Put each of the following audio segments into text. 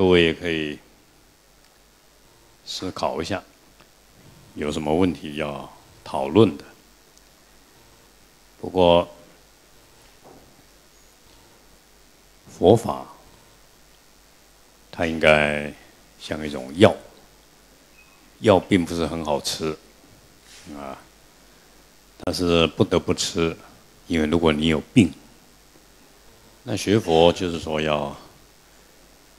各位也可以思考一下，有什么问题要讨论的。不过佛法，它应该像一种药，药并不是很好吃，啊，但是不得不吃，因为如果你有病，那学佛就是说要。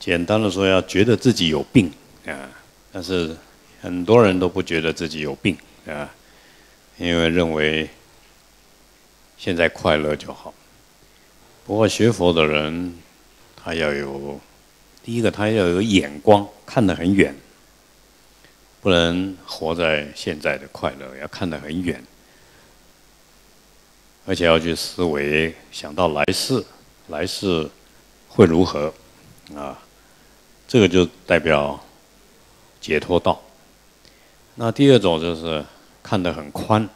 简单的说，要觉得自己有病。啊，但是很多人都不觉得自己有病啊，因为认为现在快乐就好。不过学佛的人，他要有第一个，他要有眼光，看得很远，不能活在现在的快乐，要看得很远，而且要去思维，想到来世，来世会如何啊？这个就代表解脱道。那第二种就是看得很宽，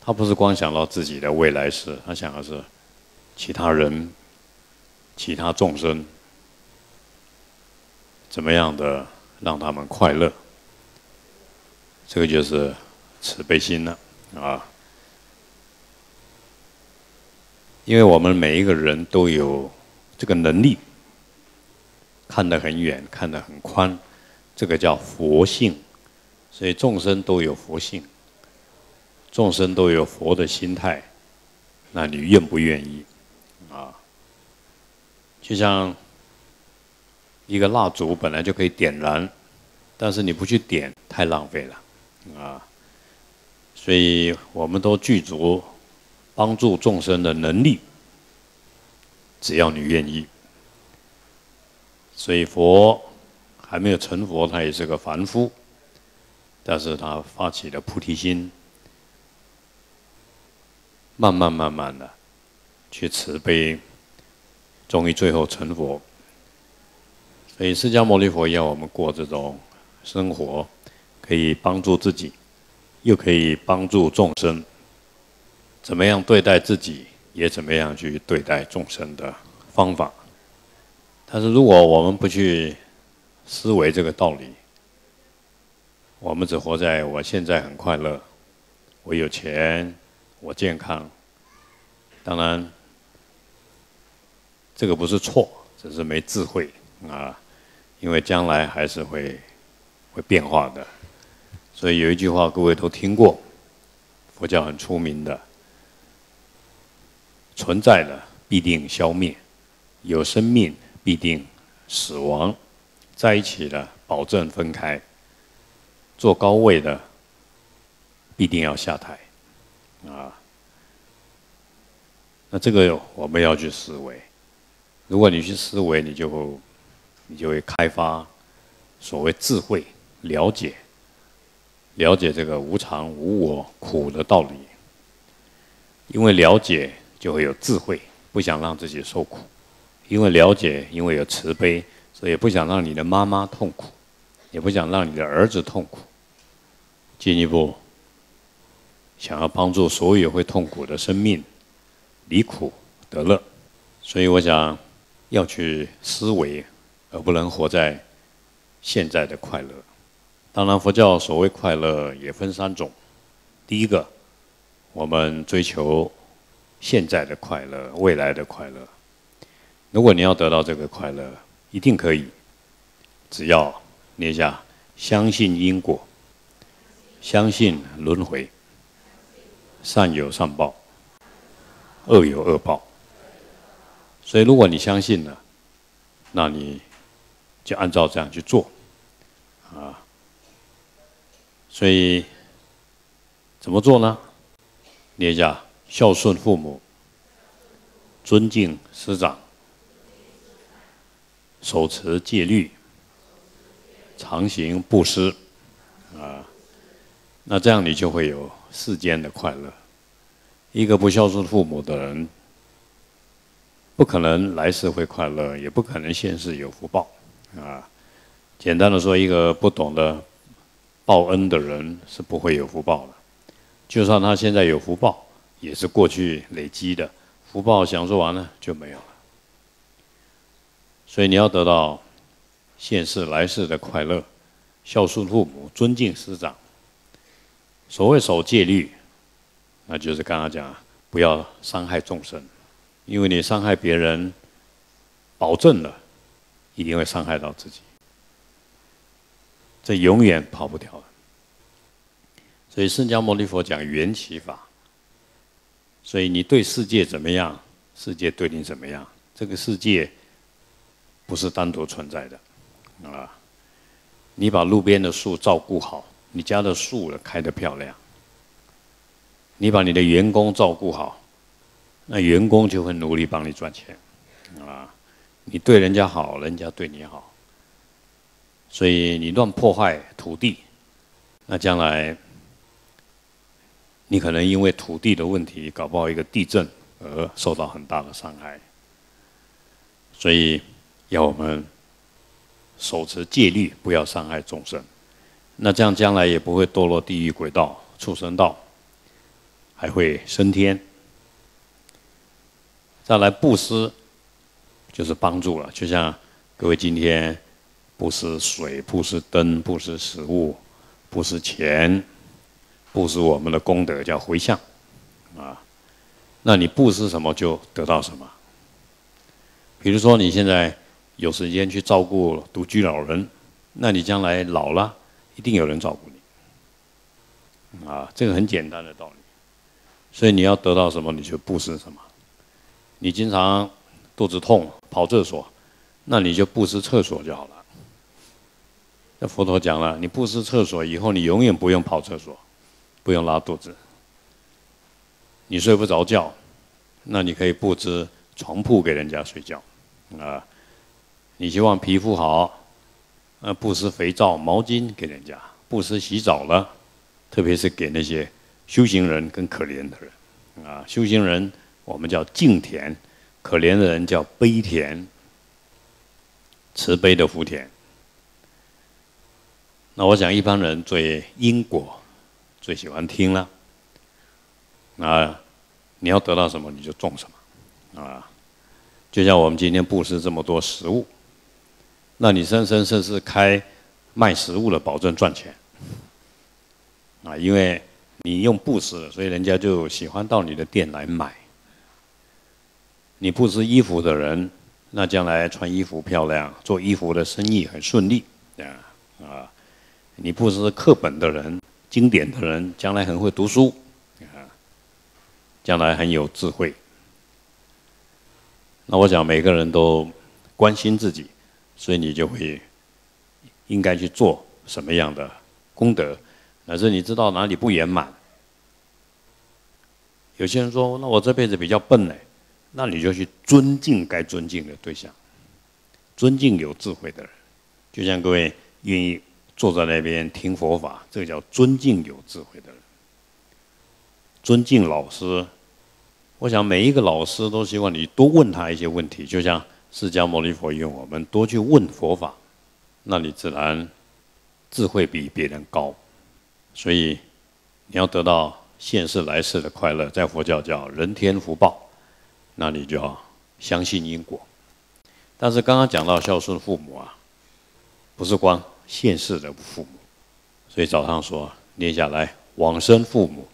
他不是光想到自己的未来事，他想的是其他人、其他众生怎么样的让他们快乐。这个就是慈悲心了啊！因为我们每一个人都有这个能力。看得很远，看得很宽，这个叫佛性。所以众生都有佛性，众生都有佛的心态。那你愿不愿意？啊，就像一个蜡烛本来就可以点燃，但是你不去点，太浪费了，啊。所以我们都具足帮助众生的能力，只要你愿意。所以佛还没有成佛，他也是个凡夫，但是他发起了菩提心，慢慢慢慢的去慈悲，终于最后成佛。所以释迦牟尼佛要我们过这种生活，可以帮助自己，又可以帮助众生。怎么样对待自己，也怎么样去对待众生的方法。但是如果我们不去思维这个道理，我们只活在我现在很快乐，我有钱，我健康。当然，这个不是错，只是没智慧啊。因为将来还是会会变化的。所以有一句话，各位都听过，佛教很出名的：存在的必定消灭，有生命。必定死亡，在一起的保证分开。坐高位的必定要下台，啊，那这个我们要去思维。如果你去思维，你就你就会开发所谓智慧，了解了解这个无常、无我、苦的道理。因为了解，就会有智慧，不想让自己受苦。因为了解，因为有慈悲，所以不想让你的妈妈痛苦，也不想让你的儿子痛苦。进一步，想要帮助所有会痛苦的生命离苦得乐。所以我想要去思维，而不能活在现在的快乐。当然，佛教所谓快乐也分三种。第一个，我们追求现在的快乐，未来的快乐。如果你要得到这个快乐，一定可以。只要念下相信因果，相信轮回，善有善报，恶有恶报。所以，如果你相信了，那你就按照这样去做，啊。所以怎么做呢？念下孝顺父母，尊敬师长。手持戒律，常行布施，啊，那这样你就会有世间的快乐。一个不孝顺父母的人，不可能来世会快乐，也不可能现世有福报，啊。简单的说，一个不懂得报恩的人是不会有福报的。就算他现在有福报，也是过去累积的福报，享受完了就没有。所以你要得到现世来世的快乐，孝顺父母，尊敬师长。所谓守戒律，那就是刚刚讲，不要伤害众生，因为你伤害别人，保证了一定会伤害到自己，这永远跑不掉的。所以释迦牟尼佛讲缘起法，所以你对世界怎么样，世界对你怎么样，这个世界不是单独存在的，啊，你把路边的树照顾好。你家的树开得漂亮，你把你的员工照顾好，那员工就会努力帮你赚钱，啊，你对人家好，人家对你好，所以你乱破坏土地，那将来你可能因为土地的问题，搞不好一个地震而受到很大的伤害，所以要我们守持戒律，不要伤害众生。那这样将来也不会堕落地狱轨道、畜生道，还会升天。再来布施，就是帮助了。就像各位今天布施水、布施灯、布施食物、布施钱、布施我们的功德，叫回向啊。那你布施什么，就得到什么。比如说你现在有时间去照顾独居老人，那你将来老了。一定有人照顾你，啊，这个很简单的道理。所以你要得到什么，你就布施什么。你经常肚子痛跑厕所，那你就布施厕所就好了。那佛陀讲了，你布施厕所以后，你永远不用跑厕所，不用拉肚子。你睡不着觉，那你可以布置床铺给人家睡觉，啊，你希望皮肤好。呃，布施肥皂、毛巾给人家，布施洗澡了，特别是给那些修行人跟可怜的人，啊，修行人我们叫敬田，可怜的人叫悲田，慈悲的福田。那我想一般人最因果最喜欢听了，啊，你要得到什么你就种什么，啊，就像我们今天布施这么多食物。那你生生世世开卖食物的，保证赚钱啊！因为你用布施，所以人家就喜欢到你的店来买。你布施衣服的人，那将来穿衣服漂亮，做衣服的生意很顺利啊啊！你布施课本的人，经典的人，将来很会读书啊，将来很有智慧。那我想每个人都关心自己。所以你就会应该去做什么样的功德，乃至你知道哪里不圆满。有些人说：“那我这辈子比较笨呢。”那你就去尊敬该尊敬的对象，尊敬有智慧的人。就像各位愿意坐在那边听佛法，这个叫尊敬有智慧的人。尊敬老师，我想每一个老师都希望你多问他一些问题，就像。释迦牟尼佛用我们多去问佛法，那你自然智慧比别人高。所以你要得到现世来世的快乐，在佛教叫人天福报，那你就要相信因果。但是刚刚讲到孝顺父母啊，不是光现世的父母，所以早上说念下来，往生父母、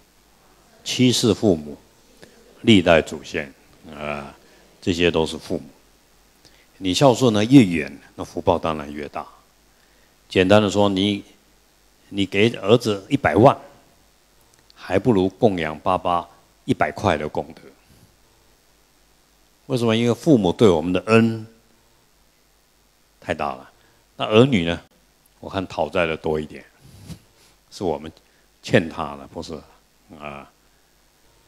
七世父母、历代祖先啊，这些都是父母。你孝顺呢越远，那福报当然越大。简单的说，你你给儿子一百万，还不如供养爸爸一百块的功德。为什么？因为父母对我们的恩太大了。那儿女呢？我看讨债的多一点，是我们欠他的，不是啊？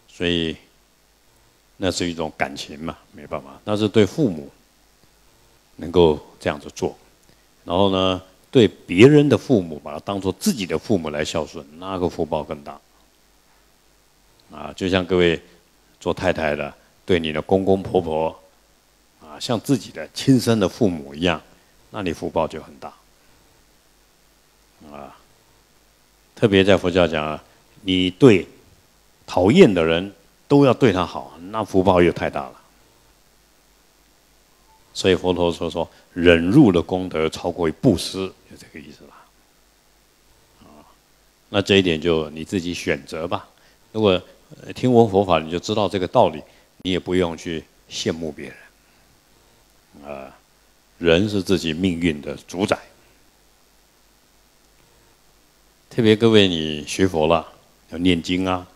所以那是一种感情嘛，没办法。那是对父母。能够这样子做，然后呢，对别人的父母把他当做自己的父母来孝顺，那个福报更大。啊，就像各位做太太的，对你的公公婆婆，啊，像自己的亲生的父母一样，那你福报就很大。啊，特别在佛教讲，你对讨厌的人都要对他好，那福报又太大了。所以佛陀说说忍辱的功德超过于布施，就这个意思吧。啊，那这一点就你自己选择吧。如果听闻佛法，你就知道这个道理，你也不用去羡慕别人。啊，人是自己命运的主宰。特别各位，你学佛了，要念经啊，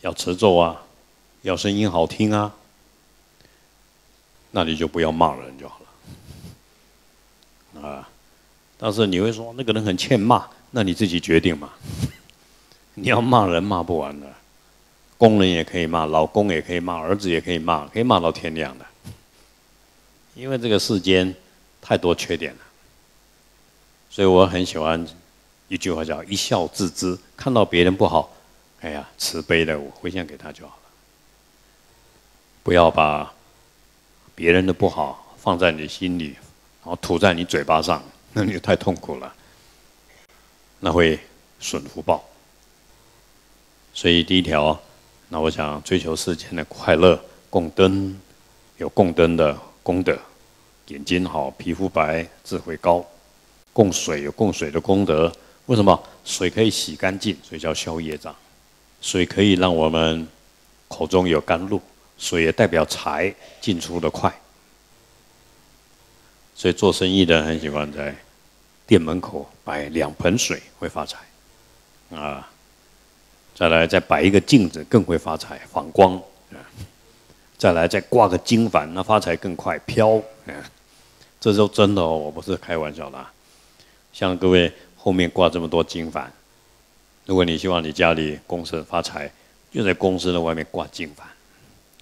要持咒啊，要声音好听啊。那你就不要骂人就好了，啊！但是你会说那个人很欠骂，那你自己决定嘛。你要骂人骂不完的，工人也可以骂，老公也可以骂，儿子也可以骂，可以骂到天亮的。因为这个世间太多缺点了，所以我很喜欢一句话叫“一笑置之”，看到别人不好，哎呀，慈悲的我回向给他就好了，不要把。别人的不好放在你心里，然后吐在你嘴巴上，那你就太痛苦了，那会损福报。所以第一条，那我想追求世间的快乐，供灯有供灯的功德，眼睛好，皮肤白，智慧高；供水有供水的功德，为什么？水可以洗干净，所以叫消业障；水可以让我们口中有甘露。水也代表财进出的快，所以做生意的很喜欢在店门口摆两盆水会发财，啊，再来再摆一个镜子更会发财，反光，再来再挂个金幡，那发财更快飘，啊，这都真的哦，我不是开玩笑的，像各位后面挂这么多金幡，如果你希望你家里公司发财，就在公司的外面挂金幡。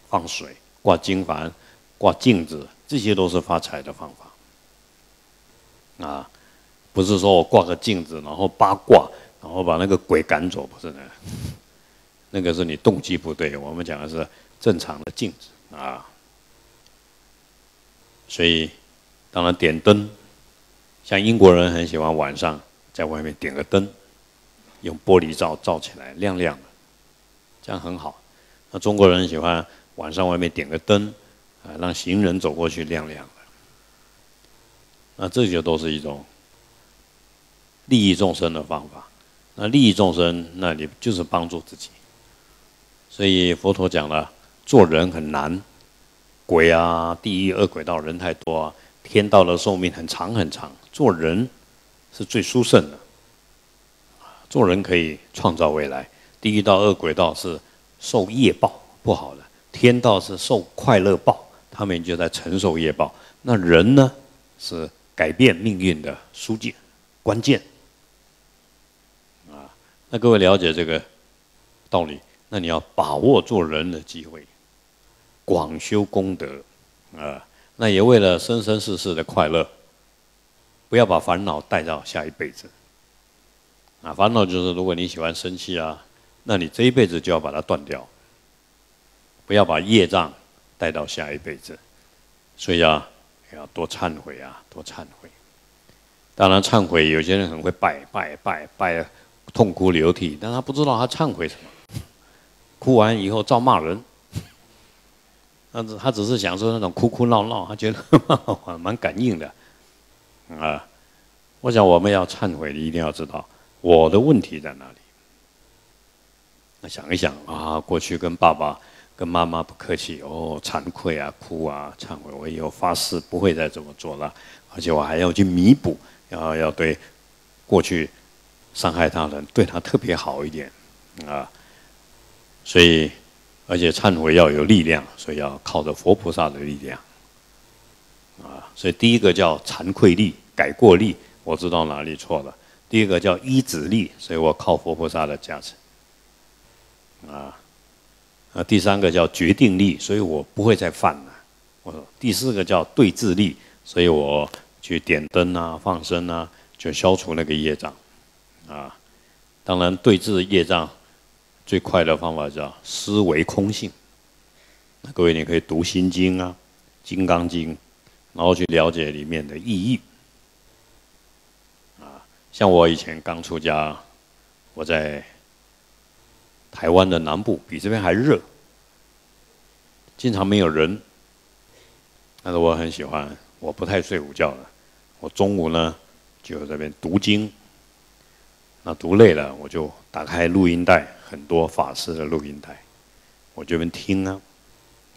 放水、挂金环、挂镜子，这些都是发财的方法。啊，不是说我挂个镜子，然后八卦，然后把那个鬼赶走，不是的。那个是你动机不对。我们讲的是正常的镜子啊。所以，当然点灯，像英国人很喜欢晚上在外面点个灯，用玻璃罩罩起来，亮亮的，这样很好。那中国人喜欢。晚上外面点个灯，啊，让行人走过去亮亮的。那这些都是一种利益众生的方法。那利益众生，那你就是帮助自己。所以佛陀讲了，做人很难，鬼啊、地狱、恶鬼道人太多啊，天道的寿命很长很长，做人是最殊胜的。做人可以创造未来，地狱道、恶鬼道是受业报不好的。天道是受快乐报，他们就在承受业报。那人呢，是改变命运的书记关键。啊，那各位了解这个道理，那你要把握做人的机会，广修功德啊。那也为了生生世世的快乐，不要把烦恼带到下一辈子。啊，烦恼就是如果你喜欢生气啊，那你这一辈子就要把它断掉。不要把业障带到下一辈子，所以要要多忏悔啊，多忏悔。当然，忏悔有些人很会拜拜拜拜，痛哭流涕，但他不知道他忏悔什么。哭完以后照骂人，他只他只是想说那种哭哭闹闹，他觉得蛮感应的啊。我想我们要忏悔，你一定要知道我的问题在哪里。那想一想啊，过去跟爸爸。跟妈妈不客气哦，惭愧啊，哭啊，忏悔，我以后发誓不会再这么做了，而且我还要去弥补，要要对过去伤害他人，对他特别好一点啊。所以，而且忏悔要有力量，所以要靠着佛菩萨的力量啊。所以第一个叫惭愧力、改过力，我知道哪里错了；第二个叫依止力，所以我靠佛菩萨的加持啊。啊，第三个叫决定力，所以我不会再犯了。我说第四个叫对治力，所以我去点灯啊、放生啊，就消除那个业障。啊，当然对治业障最快的方法叫思维空性。那各位你可以读心经啊、金刚经，然后去了解里面的意义。啊，像我以前刚出家，我在。台湾的南部比这边还热，经常没有人，但是我很喜欢，我不太睡午觉的。我中午呢就在这边读经，那读累了我就打开录音带，很多法师的录音带，我这边听啊，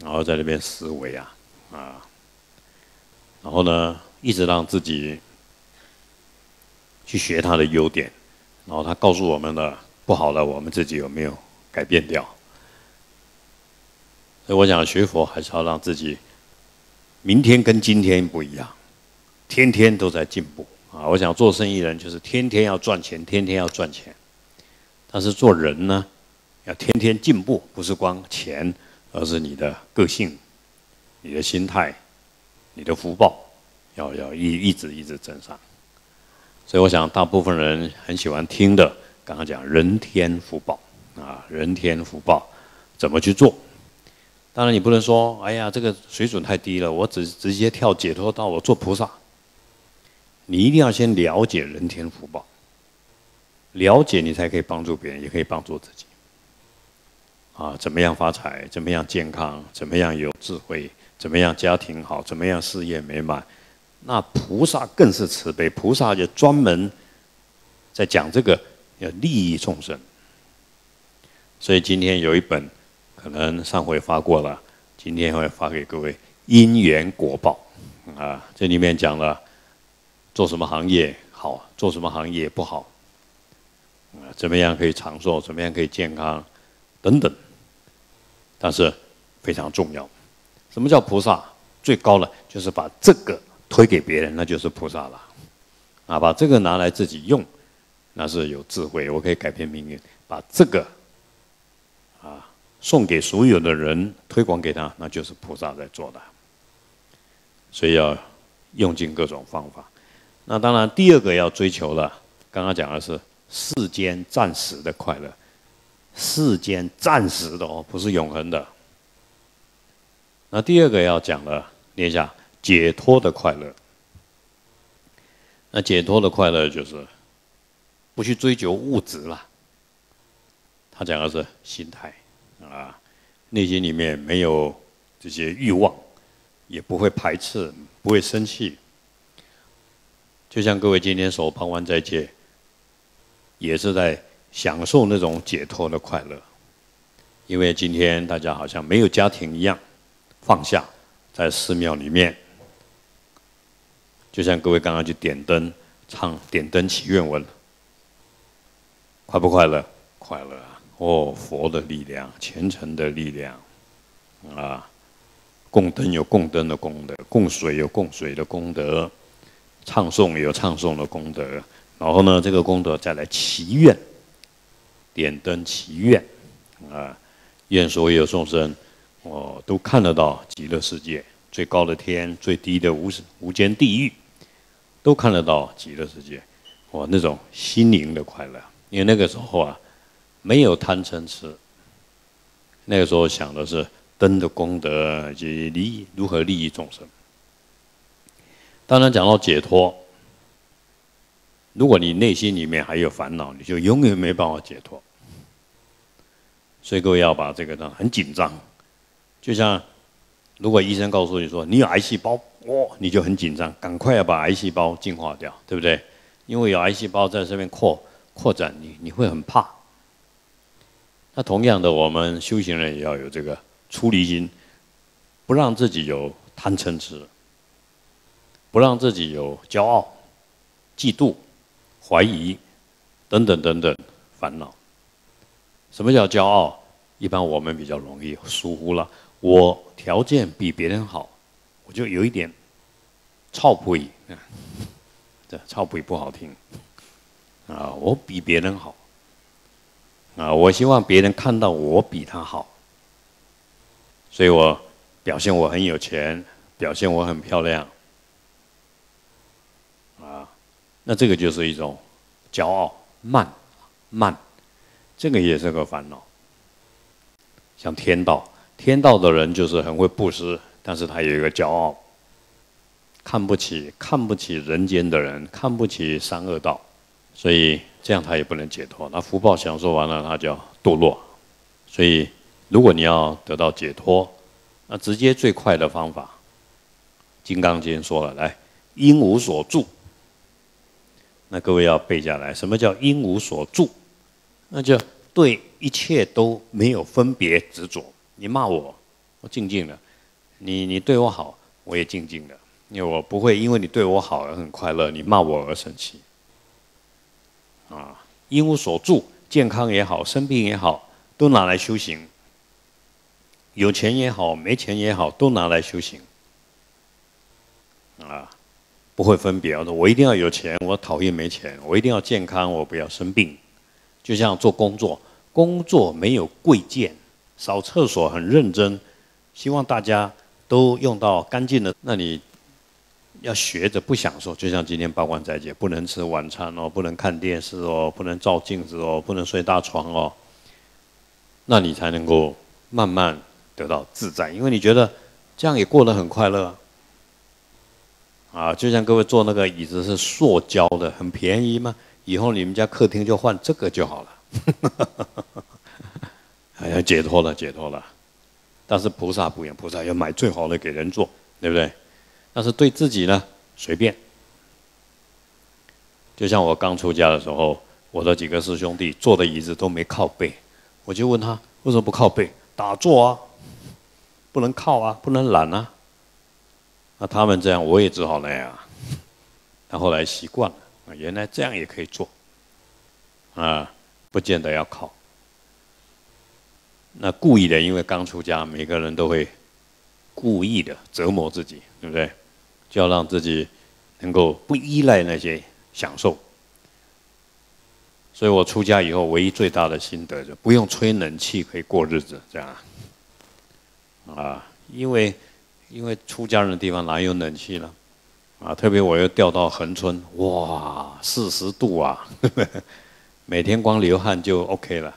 然后在那边思维啊啊，然后呢一直让自己去学他的优点，然后他告诉我们的不好的，我们自己有没有改变掉？所以我想学佛还是要让自己明天跟今天不一样，天天都在进步啊！我想做生意人就是天天要赚钱，天天要赚钱。但是做人呢，要天天进步，不是光钱，而是你的个性、你的心态、你的福报，要要一一直一直增上。所以我想大部分人很喜欢听的，刚刚讲人天福报啊，人天福报怎么去做？当然，你不能说，哎呀，这个水准太低了，我只直接跳解脱道，我做菩萨。你一定要先了解人天福报，了解你才可以帮助别人，也可以帮助自己。啊，怎么样发财？怎么样健康？怎么样有智慧？怎么样家庭好？怎么样事业美满？那菩萨更是慈悲，菩萨就专门在讲这个，要利益众生。所以今天有一本。可能上回发过了，今天会发给各位因缘果报啊，这里面讲了做什么行业好，做什么行业不好，啊，怎么样可以长寿，怎么样可以健康，等等。但是非常重要，什么叫菩萨？最高了就是把这个推给别人，那就是菩萨了。啊，把这个拿来自己用，那是有智慧，我可以改变命运。把这个。送给所有的人，推广给他，那就是菩萨在做的。所以要用尽各种方法。那当然，第二个要追求的，刚刚讲的是世间暂时的快乐，世间暂时的哦，不是永恒的。那第二个要讲的，念一下解脱的快乐。那解脱的快乐就是不去追求物质了。他讲的是心态。啊，内心里面没有这些欲望，也不会排斥，不会生气。就像各位今天所旁观在戒，也是在享受那种解脱的快乐。因为今天大家好像没有家庭一样，放下在寺庙里面。就像各位刚刚去点灯，唱点灯祈愿文，快不快乐？快乐。哦，佛的力量，虔诚的力量，啊，供灯有供灯的功德，供水有供水的功德，唱诵有唱诵的功德，然后呢，这个功德再来祈愿，点灯祈愿，啊，愿所有众生，哦，都看得到极乐世界最高的天，最低的无无间地狱，都看得到极乐世界，哇，那种心灵的快乐，因为那个时候啊。没有贪嗔痴，那个时候想的是灯的功德及利益如何利益众生。当然讲到解脱，如果你内心里面还有烦恼，你就永远没办法解脱。所以各位要把这个呢很紧张，就像如果医生告诉你说你有癌细胞，哇，你就很紧张，赶快要把癌细胞净化掉，对不对？因为有癌细胞在这边扩扩展，你你会很怕。那同样的，我们修行人也要有这个出离心，不让自己有贪嗔痴，不让自己有骄傲、嫉妒、怀疑等等等等烦恼。什么叫骄傲？一般我们比较容易疏忽了。我条件比别人好，我就有一点操不已。这操不已不好听啊！我比别人好。啊，我希望别人看到我比他好，所以我表现我很有钱，表现我很漂亮，啊，那这个就是一种骄傲、慢、慢，这个也是个烦恼。像天道，天道的人就是很会布施，但是他有一个骄傲，看不起看不起人间的人，看不起三恶道，所以。这样他也不能解脱，那福报享受完了，他就堕落。所以，如果你要得到解脱，那直接最快的方法，金刚经》说了，来，因无所住。那各位要背下来，什么叫因无所住？那就对一切都没有分别执着。你骂我，我静静的；你你对我好，我也静静的。因为我不会因为你对我好而很快乐，你骂我而生气。啊，因无所住，健康也好，生病也好，都拿来修行。有钱也好，没钱也好，都拿来修行。啊。不会分别，我说我一定要有钱，我讨厌没钱；我一定要健康，我不要生病。就像做工作，工作没有贵贱，扫厕所很认真，希望大家都用到干净的。那你要学着不享受，就像今天八关斋戒，不能吃晚餐哦，不能看电视哦，不能照镜子哦，不能睡大床哦。那你才能够慢慢得到自在，因为你觉得这样也过得很快乐。啊，就像各位坐那个椅子是塑胶的，很便宜嘛。以后你们家客厅就换这个就好了。哎呀，解脱了，解脱了。但是菩萨不一样，菩萨要买最好的给人坐，对不对？但是对自己呢，随便。就像我刚出家的时候，我的几个师兄弟坐的椅子都没靠背，我就问他为什么不靠背？打坐啊，不能靠啊，不能懒啊。那他们这样，我也只好那样。他后来习惯了，原来这样也可以做，啊，不见得要靠。那故意的，因为刚出家，每个人都会故意的折磨自己，对不对？就要让自己能够不依赖那些享受。所以我出家以后，唯一最大的心得就不用吹冷气可以过日子，这样。啊，因为。因为出家人的地方哪有冷气呢？啊，特别我又调到横村，哇，四十度啊，每天光流汗就 OK 了，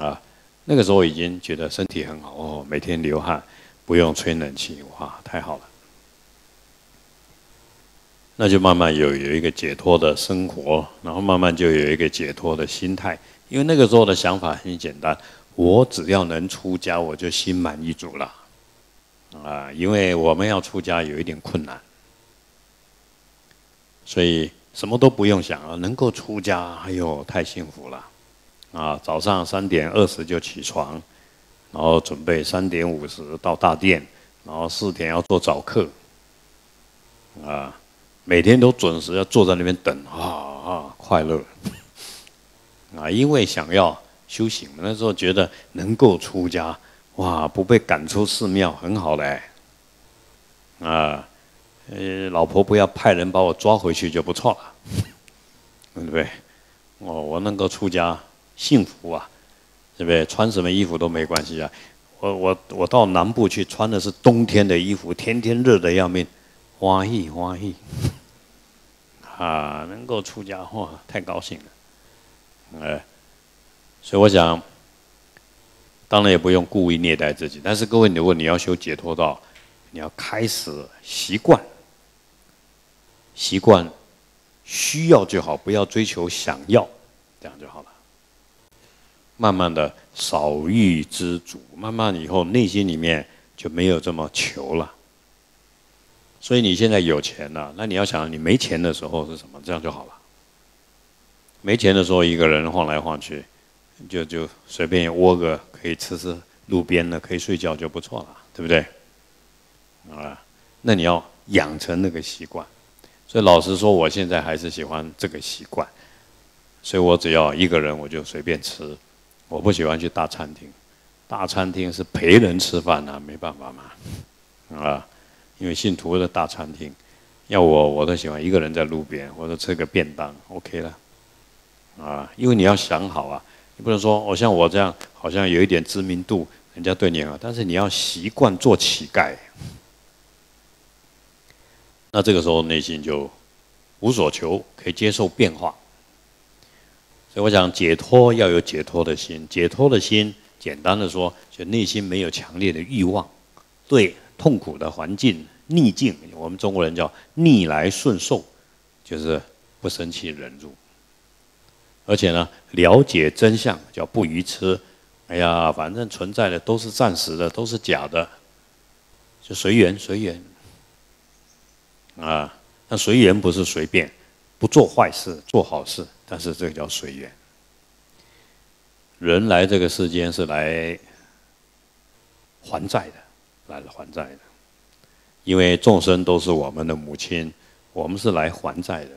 啊，那个时候已经觉得身体很好哦，每天流汗不用吹冷气，哇，太好了。那就慢慢有有一个解脱的生活，然后慢慢就有一个解脱的心态，因为那个时候的想法很简单，我只要能出家，我就心满意足了。啊，因为我们要出家有一点困难，所以什么都不用想啊，能够出家，哎呦，太幸福了！啊，早上三点二十就起床，然后准备三点五十到大殿，然后四点要做早课，啊，每天都准时要坐在那边等，啊啊，快乐！啊，因为想要修行，那时候觉得能够出家。哇，不被赶出寺庙，很好嘞。啊，呃，老婆不要派人把我抓回去就不错了，对不对？我我能够出家，幸福啊，对不对？穿什么衣服都没关系啊。我我我到南部去，穿的是冬天的衣服，天天热的要命，欢喜欢喜。啊，能够出家，哇，太高兴了。哎，所以我想。当然也不用故意虐待自己，但是各位，如果你要修解脱道，你要开始习惯，习惯需要就好，不要追求想要，这样就好了。慢慢的少欲知足，慢慢以后内心里面就没有这么求了。所以你现在有钱了，那你要想你没钱的时候是什么？这样就好了。没钱的时候，一个人晃来晃去。就就随便窝个可以吃吃路边的可以睡觉就不错了，对不对？啊，那你要养成那个习惯。所以老实说，我现在还是喜欢这个习惯。所以我只要一个人，我就随便吃。我不喜欢去大餐厅，大餐厅是陪人吃饭呐，没办法嘛。啊，因为信徒的大餐厅，要我我都喜欢一个人在路边，或者吃个便当，OK 了。啊，因为你要想好啊。你不能说，我像我这样，好像有一点知名度，人家对你好，但是你要习惯做乞丐，那这个时候内心就无所求，可以接受变化。所以我想解脱要有解脱的心，解脱的心，简单的说，就内心没有强烈的欲望，对痛苦的环境逆境，我们中国人叫逆来顺受，就是不生气忍住。而且呢，了解真相叫不愚痴。哎呀，反正存在的都是暂时的，都是假的，就随缘随缘。啊，那随缘不是随便，不做坏事，做好事，但是这个叫随缘。人来这个世间是来还债的，来了还债的，因为众生都是我们的母亲，我们是来还债的，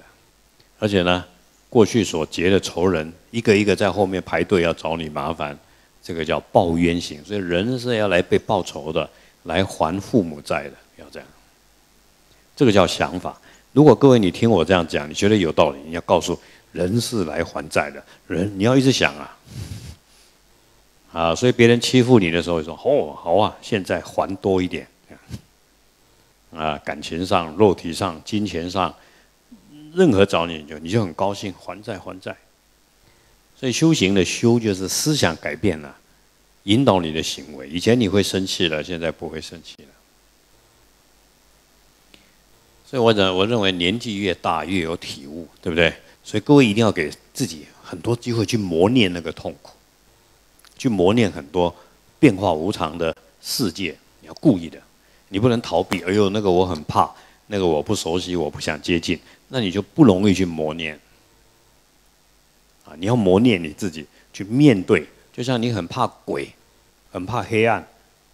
而且呢，过去所结的仇人，一个一个在后面排队要找你麻烦，这个叫报冤型，所以人是要来被报仇的，来还父母债的，要这样。这个叫想法。如果各位你听我这样讲，你觉得有道理，你要告诉人是来还债的人，你要一直想啊，啊，所以别人欺负你的时候，说哦好啊，现在还多一点，啊，感情上、肉体上、金钱上，任何找你就你就很高兴，还债还债。所以修行的修就是思想改变了，引导你的行为。以前你会生气了，现在不会生气了。所以，我认我认为年纪越大越有体悟，对不对？所以各位一定要给自己很多机会去磨练那个痛苦，去磨练很多变化无常的世界。你要故意的，你不能逃避。哎呦，那个我很怕，那个我不熟悉，我不想接近，那你就不容易去磨练。啊，你要磨练你自己去面对，就像你很怕鬼，很怕黑暗。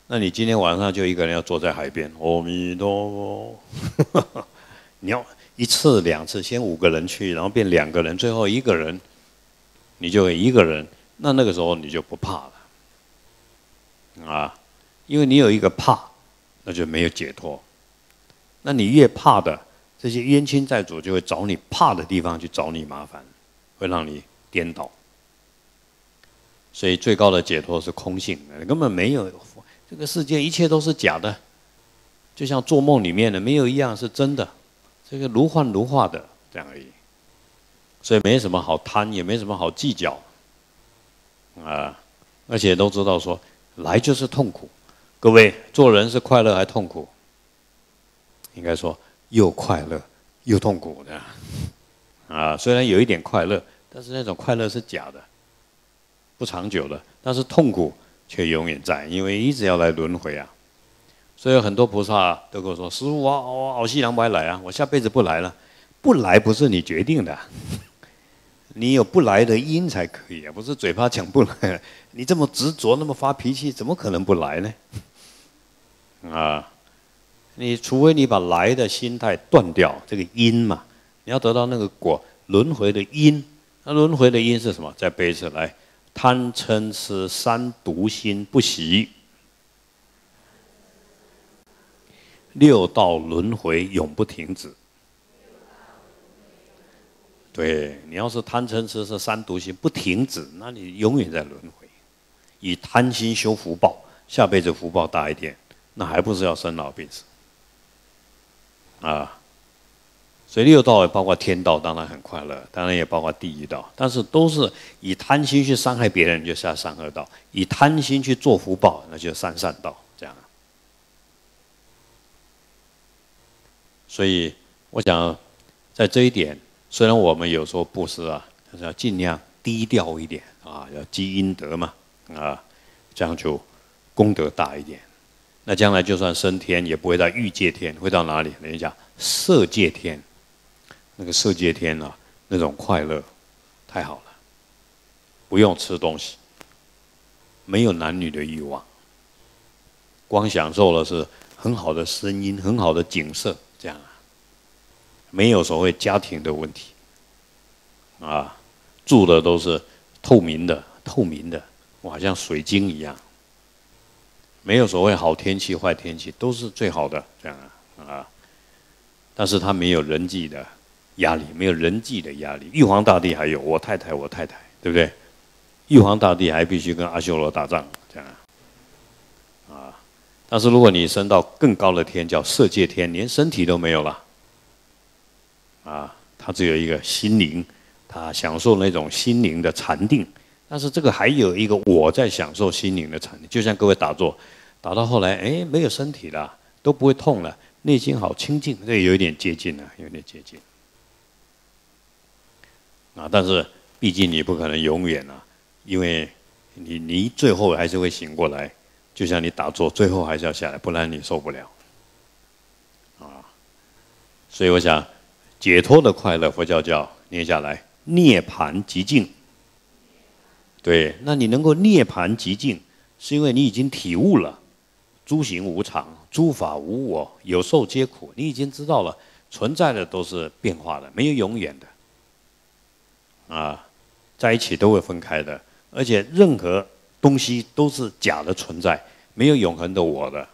那你今天晚上就一个人要坐在海边，阿弥陀佛。你要一次两次，先五个人去，然后变两个人，最后一个人，你就一个人。那那个时候你就不怕了，啊，因为你有一个怕，那就没有解脱。那你越怕的，这些冤亲债主就会找你怕的地方去找你麻烦，会让你颠倒。所以最高的解脱是空性的，根本没有。这个世界一切都是假的，就像做梦里面的，没有一样是真的，这个如幻如化的这样而已。所以没什么好贪，也没什么好计较，啊，而且都知道说来就是痛苦。各位做人是快乐还痛苦？应该说又快乐又痛苦的，啊，虽然有一点快乐，但是那种快乐是假的，不长久的，但是痛苦。却永远在，因为一直要来轮回啊，所以很多菩萨都跟我说：“师傅啊，我好西凉不来啊，我下辈子不来了。”不来不是你决定的，你有不来的因才可以啊，不是嘴巴讲不来。你这么执着，那么发脾气，怎么可能不来呢？啊，你除非你把来的心态断掉，这个因嘛，你要得到那个果，轮回的因。那轮回的因是什么？在背子来。贪嗔痴三毒心不习，六道轮回永不停止。对你要是贪嗔痴是三毒心不停止，那你永远在轮回。以贪心修福报，下辈子福报大一点，那还不是要生老病死？啊！所以六道也包括天道，当然很快乐，当然也包括地狱道，但是都是以贪心去伤害别人，就下三恶道；以贪心去做福报，那就三善道。这样。所以我想，在这一点，虽然我们有时候布施啊，但是要尽量低调一点啊，要积阴德嘛啊，这样就功德大一点。那将来就算升天，也不会到欲界天，会到哪里？人家讲色界天。那个色界天啊，那种快乐太好了，不用吃东西，没有男女的欲望，光享受的是很好的声音、很好的景色，没有所谓家庭的问题，啊，住的都是透明的、透明的，哇，像水晶一样，没有所谓好天气、坏天气，都是最好的这样啊啊，但是他没有人际的。压力没有人际的压力，玉皇大帝还有我太太，我太太，对不对？玉皇大帝还必须跟阿修罗打仗，这样啊。但是如果你升到更高的天，叫色界天，连身体都没有了，啊，他只有一个心灵，他享受那种心灵的禅定。但是这个还有一个我在享受心灵的禅定，就像各位打坐，打到后来，哎，没有身体了，都不会痛了，内心好清净，这有一点接近了，有点接近。啊！但是毕竟你不可能永远啊，因为你你最后还是会醒过来，就像你打坐，最后还是要下来，不然你受不了。啊！所以我想，解脱的快乐，佛教叫念下来，涅盘极境。对，那你能够涅盘极境，是因为你已经体悟了，诸行无常，诸法无我，有受皆苦。你已经知道了，存在的都是变化的，没有永远的。啊，在一起都会分开的，而且任何东西都是假的存在，没有永恒的我的。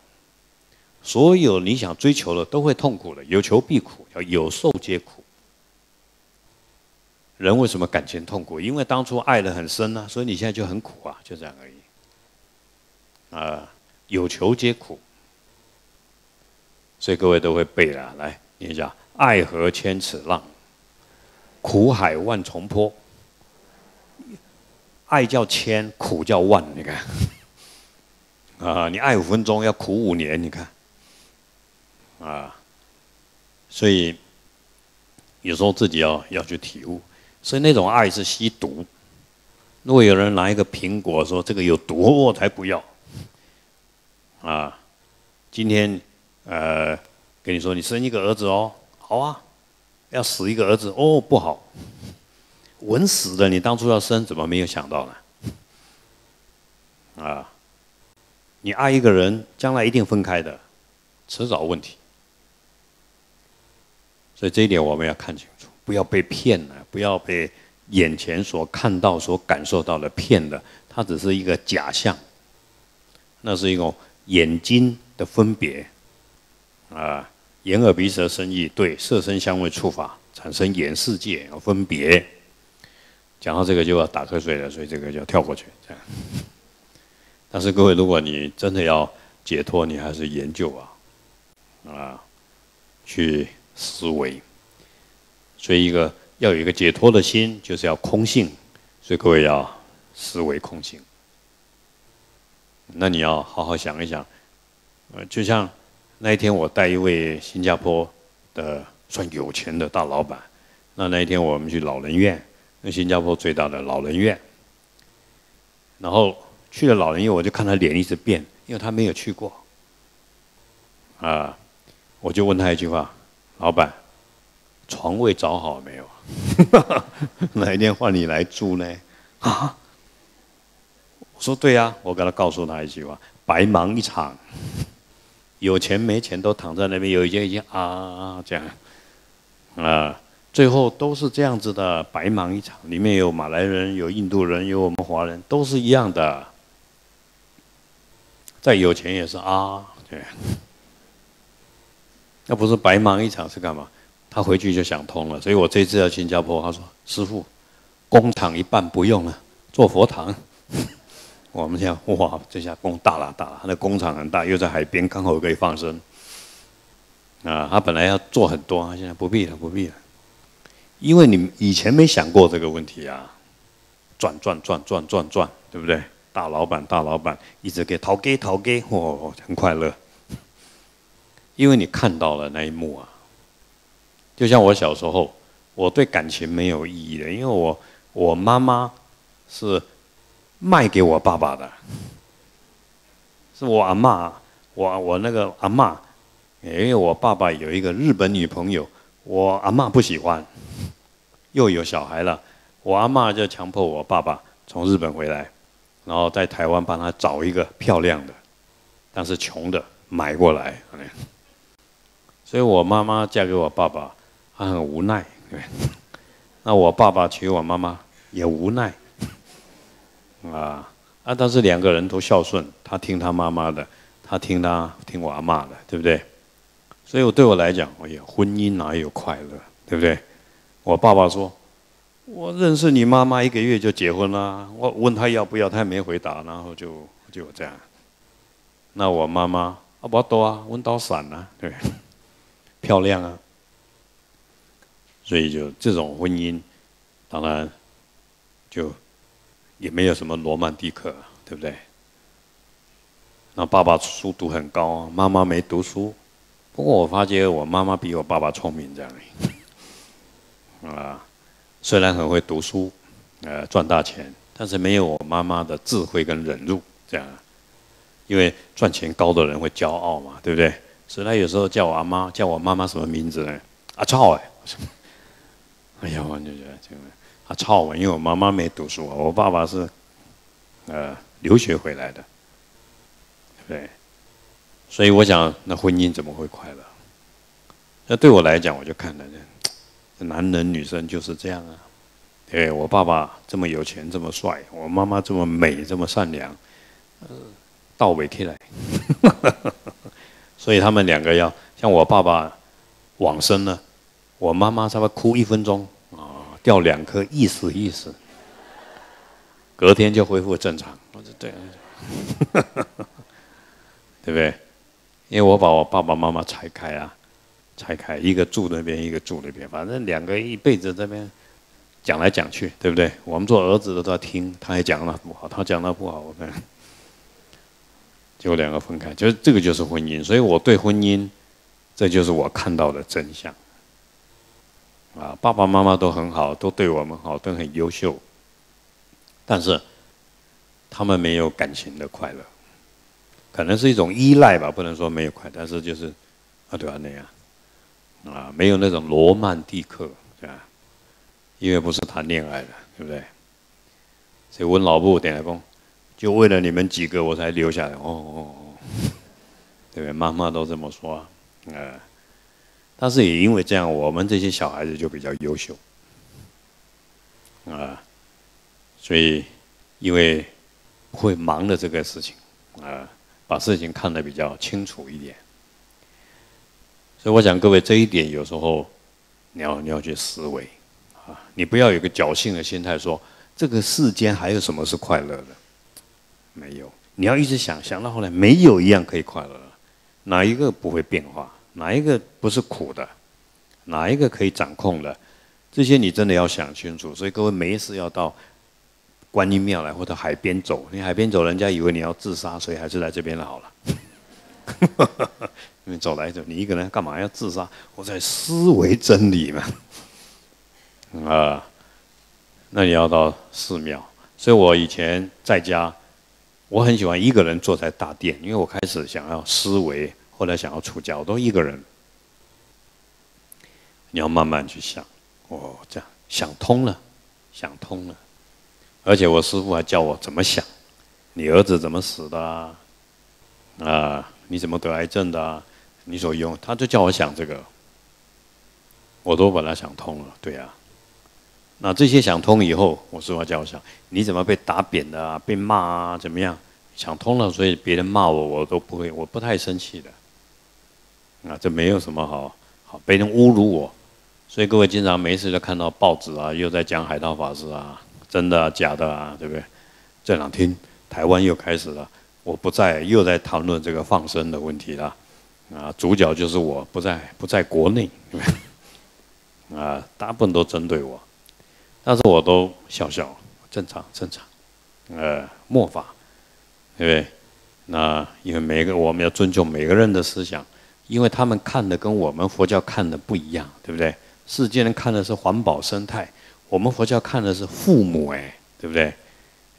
所有你想追求的都会痛苦的，有求必苦，叫有受皆苦。人为什么感情痛苦？因为当初爱的很深呢，所以你现在就很苦啊，就这样而已。啊，有求皆苦，所以各位都会背了，来念一下：爱河千尺浪，苦海万重坡。爱叫千，苦叫万，你看。啊，你爱五分钟，要苦五年，你看。啊，所以有时候自己要要去体悟，所以那种爱是吸毒。如果有人拿一个苹果说这个有毒，我才不要。啊，今天呃跟你说你生一个儿子哦，好啊，要死一个儿子哦不好，稳死的你当初要生怎么没有想到呢？啊，你爱一个人，将来一定分开的，迟早问题。所以这一点我们要看清楚，不要被骗了，不要被眼前所看到、所感受到的骗了。它只是一个假象，那是一种眼睛的分别啊，眼耳鼻舌身意对色身香味触法产生眼世界要分别。讲到这个就要打瞌睡了，所以这个就要跳过去。这样。但是各位，如果你真的要解脱，你还是研究啊，啊，去。思维，所以一个要有一个解脱的心，就是要空性。所以各位要思维空性。那你要好好想一想，呃，就像那一天我带一位新加坡的算有钱的大老板，那那一天我们去老人院，那新加坡最大的老人院，然后去了老人院，我就看他脸一直变，因为他没有去过，啊，我就问他一句话。老板，床位找好没有？哪一天换你来住呢？啊？我说对呀，我给他告诉他一句话：白忙一场，有钱没钱都躺在那边，有一些已经啊这样啊，最后都是这样子的，白忙一场。里面有马来人，有印度人，有我们华人，都是一样的。再有钱也是啊，对。那不是白忙一场是干嘛？他回去就想通了。所以我这次要新加坡，他说：“师傅，工厂一半不用了，做佛堂。”我们想，哇，这下工大了大了，那工厂很大，又在海边，刚好可以放生。啊，他本来要做很多，他现在不必了，不必了，因为你以前没想过这个问题啊，转转转转转转，对不对？大老板大老板一直给讨给讨给，哇，很快乐。因为你看到了那一幕啊，就像我小时候，我对感情没有意义的，因为我我妈妈是卖给我爸爸的，是我阿妈，我我那个阿妈，因为我爸爸有一个日本女朋友，我阿妈不喜欢，又有小孩了，我阿妈就强迫我爸爸从日本回来，然后在台湾帮他找一个漂亮的，但是穷的买过来。所以我妈妈嫁给我爸爸，她很无奈，对。那我爸爸娶我妈妈也无奈，啊啊！但是两个人都孝顺，他听他妈妈的，他听他听我阿妈的，对不对？所以我对我来讲，哎呀，婚姻哪有快乐，对不对？我爸爸说，我认识你妈妈一个月就结婚了，我问他要不要，他也没回答，然后就就这样。那我妈妈啊，不多啊，问到散了，对。漂亮啊，所以就这种婚姻，当然就也没有什么罗曼蒂克，对不对？那爸爸书读很高，妈妈没读书。不过我发觉我妈妈比我爸爸聪明，这样 啊，虽然很会读书，呃，赚大钱，但是没有我妈妈的智慧跟忍辱，这样。因为赚钱高的人会骄傲嘛，对不对？所以他有时候叫我阿妈，叫我妈妈什么名字呢？阿操哎！哎呀，我就觉得这个阿操嘛，因为我妈妈没读书，我爸爸是呃留学回来的，对，所以我想，那婚姻怎么会快乐？那对我来讲，我就看了这男人女生就是这样啊。对我爸爸这么有钱，这么帅；我妈妈这么美，这么善良，倒尾起来。所以他们两个要像我爸爸往生呢，我妈妈差不多哭一分钟啊，掉两颗，意思意思，隔天就恢复正常。我说对，对不对？因为我把我爸爸妈妈拆开啊，拆开，一个住那边，一个住那边，反正两个一辈子这边讲来讲去，对不对？我们做儿子的都要听，他还讲那不好，他讲那不好，我就两个分开，就是这个就是婚姻，所以我对婚姻，这就是我看到的真相。啊，爸爸妈妈都很好，都对我们好，都很优秀，但是他们没有感情的快乐，可能是一种依赖吧，不能说没有快，但是就是啊，对吧？那样啊，没有那种罗曼蒂克，对吧？因为不是谈恋爱的，对不对？所以温老布点来讲。就为了你们几个，我才留下来。哦哦哦，对不对？妈妈都这么说，呃，但是也因为这样，我们这些小孩子就比较优秀，啊，所以因为会忙的这个事情，啊，把事情看得比较清楚一点。所以我想各位这一点，有时候你要你要去思维，啊，你不要有个侥幸的心态，说这个世间还有什么是快乐的。没有，你要一直想，想到后来没有一样可以快乐，哪一个不会变化？哪一个不是苦的？哪一个可以掌控的？这些你真的要想清楚。所以各位没事要到观音庙来或者海边走，你海边走，人家以为你要自杀，所以还是来这边好了。你走来走，你一个人干嘛要自杀？我在思维真理嘛。啊，那你要到寺庙。所以我以前在家。我很喜欢一个人坐在大殿，因为我开始想要思维，后来想要出家，我都一个人。你要慢慢去想，哦，这样想通了，想通了，而且我师父还教我怎么想，你儿子怎么死的啊？啊，你怎么得癌症的啊？你所用，他就叫我想这个，我都把它想通了，对呀。那这些想通以后，我师父叫我想，你怎么被打扁的啊？被骂啊？怎么样？想通了，所以别人骂我，我都不会，我不太生气的。啊，这没有什么好好被人侮辱我，所以各位经常没事就看到报纸啊，又在讲海盗法师啊，真的假的啊，对不对？这两天台湾又开始了，我不在，又在谈论这个放生的问题了。啊，主角就是我不在，不在国内，啊，大部分都针对我。但是我都笑笑，正常正常，呃，末法，对不对？那因为每个我们要尊重每个人的思想，因为他们看的跟我们佛教看的不一样，对不对？世间人看的是环保生态，我们佛教看的是父母，哎，对不对？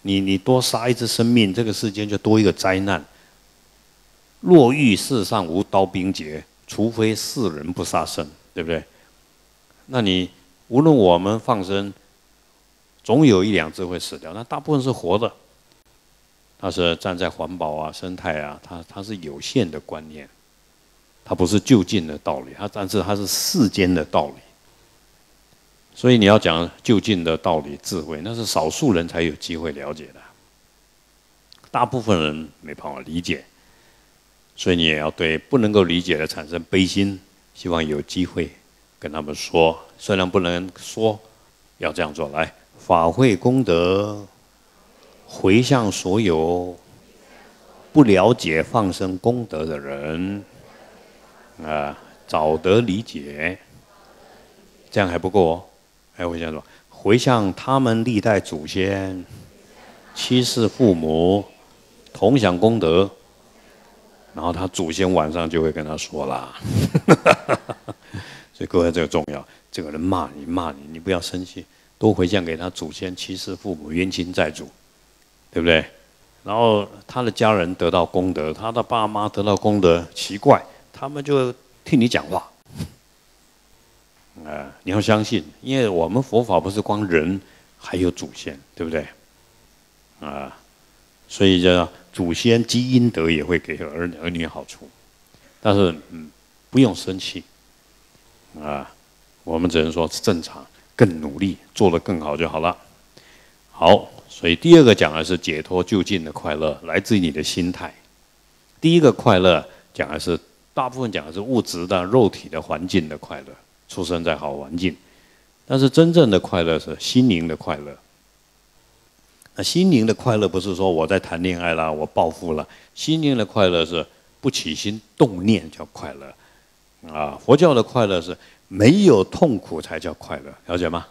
你你多杀一只生命，这个世间就多一个灾难。若遇世上无刀兵劫，除非世人不杀生，对不对？那你无论我们放生。总有一两只会死掉，那大部分是活的。它是站在环保啊、生态啊，它它是有限的观念，它不是就近的道理，它但是它是世间的道理。所以你要讲就近的道理、智慧，那是少数人才有机会了解的，大部分人没办法理解。所以你也要对不能够理解的产生悲心，希望有机会跟他们说，虽然不能说，要这样做来。法会功德回向所有不了解放生功德的人啊，早得理解，这样还不够哦，还回向说？回向他们历代祖先、七世父母同享功德，然后他祖先晚上就会跟他说啦。所以各位这个重要，这个人骂你骂你，你不要生气。都回向给他祖先、妻世、父母、冤亲债主，对不对？然后他的家人得到功德，他的爸妈得到功德，奇怪，他们就替你讲话。啊，你要相信，因为我们佛法不是光人，还有祖先，对不对？啊，所以叫祖先积阴德也会给儿儿女好处，但是嗯，不用生气，啊，我们只能说是正常，更努力，做得更好就好了。好，所以第二个讲的是解脱就近的快乐，来自于你的心态。第一个快乐讲的是大部分讲的是物质的肉体的环境的快乐，出生在好环境，但是真正的快乐是心灵的快乐。那心灵的快乐不是说我在谈恋爱啦，我暴富了。心灵的快乐是不起心动念叫快乐，啊，佛教的快乐是没有痛苦才叫快乐，了解吗？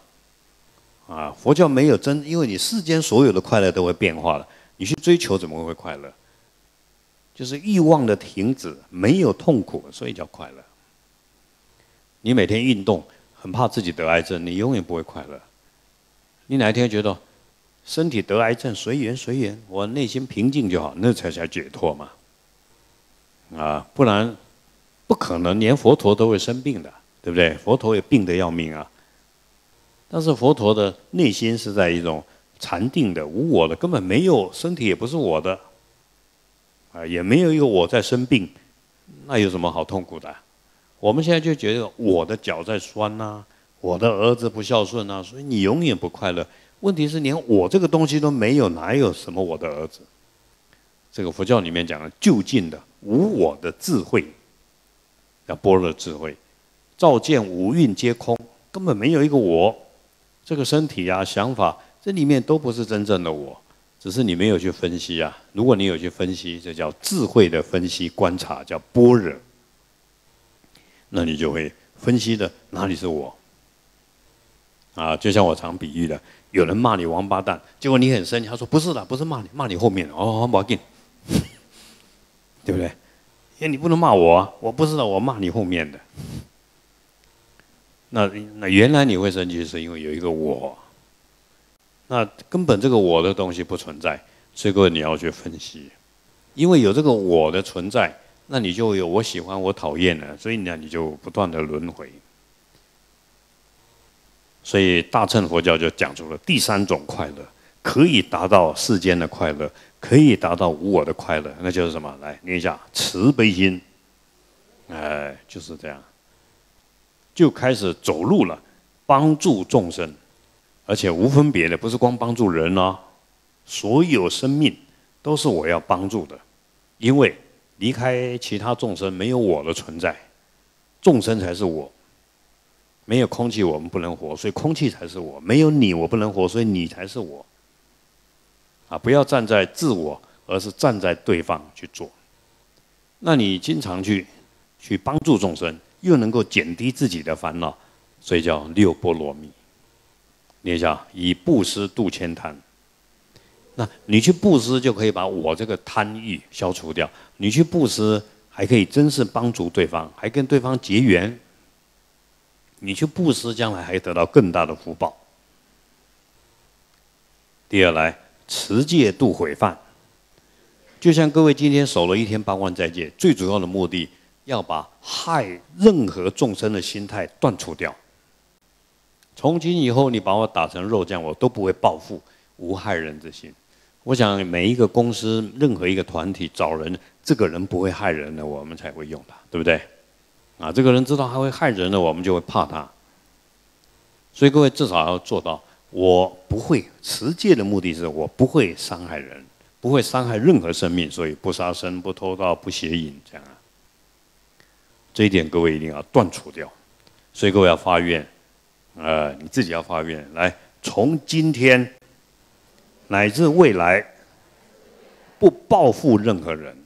啊，佛教没有真，因为你世间所有的快乐都会变化的，你去追求怎么会快乐？就是欲望的停止，没有痛苦，所以叫快乐。你每天运动，很怕自己得癌症，你永远不会快乐。你哪一天觉得？身体得癌症，随缘随缘，我内心平静就好，那才叫解脱嘛。啊，不然不可能，连佛陀都会生病的，对不对？佛陀也病得要命啊。但是佛陀的内心是在一种禅定的、无我的，根本没有身体，也不是我的，啊，也没有一个我在生病，那有什么好痛苦的？我们现在就觉得我的脚在酸呐，我的儿子不孝顺呐，所以你永远不快乐。问题是连我这个东西都没有，哪有什么我的儿子？这个佛教里面讲的就近的无我的智慧，叫般若智慧，照见五蕴皆空，根本没有一个我。这个身体啊、想法，这里面都不是真正的我，只是你没有去分析啊。如果你有去分析，这叫智慧的分析观察，叫般若，那你就会分析的哪里是我。啊，就像我常比喻的。有人骂你王八蛋，结果你很生气。他说：“不是的，不是骂你，骂你后面哦，不要紧，对不对？因为你不能骂我啊，我不知道我骂你后面的。那那原来你会生气，是因为有一个我。那根本这个我的东西不存在，所以各位你要去分析。因为有这个我的存在，那你就有我喜欢，我讨厌的，所以呢，你就不断的轮回。”所以大乘佛教就讲出了第三种快乐，可以达到世间的快乐，可以达到无我的快乐，那就是什么？来念一下慈悲心。哎，就是这样，就开始走路了，帮助众生，而且无分别的，不是光帮助人哦，所有生命都是我要帮助的，因为离开其他众生没有我的存在，众生才是我。没有空气，我们不能活，所以空气才是我；没有你，我不能活，所以你才是我。啊，不要站在自我，而是站在对方去做。那你经常去去帮助众生，又能够减低自己的烦恼，所以叫六波罗蜜。念一下：以布施度千贪。那你去布施，就可以把我这个贪欲消除掉。你去布施，还可以真是帮助对方，还跟对方结缘。你去布施，将来还得到更大的福报。第二来持戒度毁犯，就像各位今天守了一天八关斋戒，最主要的目的要把害任何众生的心态断除掉。从今以后，你把我打成肉酱，我都不会报复，无害人之心。我想每一个公司、任何一个团体找人，这个人不会害人的，我们才会用他，对不对？啊，这个人知道他会害人的，我们就会怕他。所以各位至少要做到，我不会持戒的目的是我不会伤害人，不会伤害任何生命，所以不杀生、不偷盗、不邪淫，这样啊。这一点各位一定要断除掉。所以各位要发愿，呃，你自己要发愿，来从今天乃至未来，不报复任何人，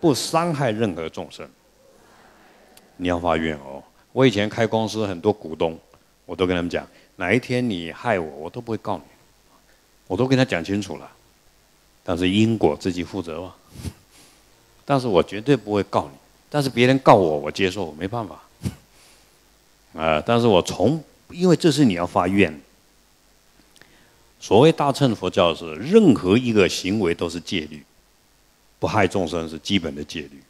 不伤害任何众生。你要发愿哦！我以前开公司，很多股东，我都跟他们讲，哪一天你害我，我都不会告你，我都跟他讲清楚了。但是因果自己负责嘛。但是我绝对不会告你。但是别人告我，我接受，我没办法。啊！但是我从，因为这是你要发愿。所谓大乘佛教是，任何一个行为都是戒律，不害众生是基本的戒律。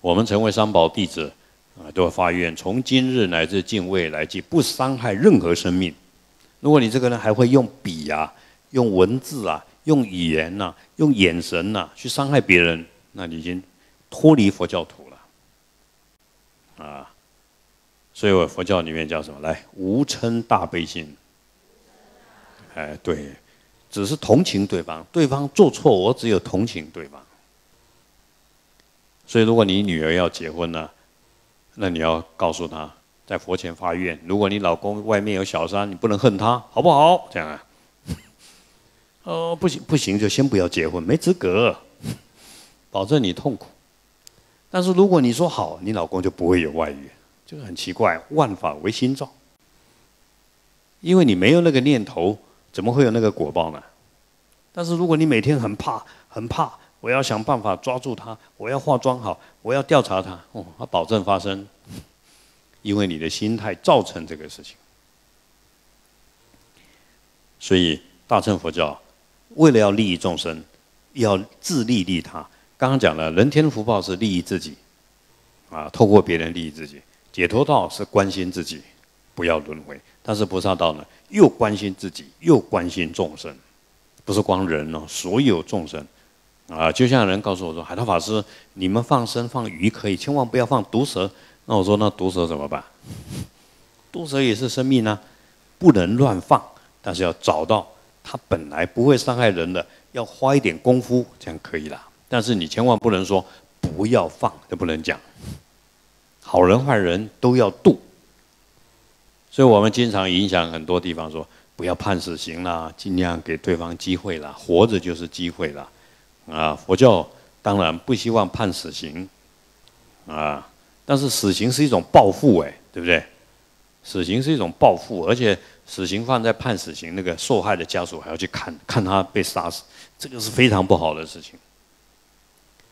我们成为三宝弟子。啊，都要发愿，从今日乃至尽未来际，不伤害任何生命。如果你这个人还会用笔啊、用文字啊、用语言呐、用眼神呐去伤害别人，那你已经脱离佛教徒啊。所以我佛教里面叫什么？来，无嗔大悲心。哎，对，只是同情对方，对方做错，我只有同情对方。所以，如果你女儿要结婚呢，那你要告诉她，在佛前发愿：如果你老公外面有小三，你不能恨他，好不好？这样啊？哦，不行，不行，就先不要结婚，没资格，保证你痛苦。但是如果你说好，你老公就不会有外遇，这个很奇怪，万法唯心造。因为你没有那个念头，怎么会有那个果报呢？但是如果你每天很怕，很怕。我要想办法抓住他，我要化妆好，我要调查他，哦，他保证发生，因为你的心态造成这个事情。所以大乘佛教为了要利益众生，要自利利他。刚刚讲了，人天福报是利益自己，啊，透过别人利益自己；解脱道是关心自己，不要轮回。但是菩萨道呢，又关心自己，又关心众生，不是光人哦，所有众生。啊，就像人告诉我说：“海涛法师，你们放生放鱼可以，千万不要放毒蛇。”那我说：“那毒蛇怎么办？毒蛇也是生命啊，不能乱放，但是要找到它本来不会伤害人的，要花一点功夫，这样可以了。但是你千万不能说不要放，都不能讲。好人坏人都要度，所以我们经常影响很多地方说不要判死刑啦，尽量给对方机会啦，活着就是机会啦。啊，佛教当然不希望判死刑，啊，但是死刑是一种报复，哎，对不对？死刑是一种报复，而且死刑犯在判死刑，那个受害的家属还要去看看他被杀死，这个是非常不好的事情。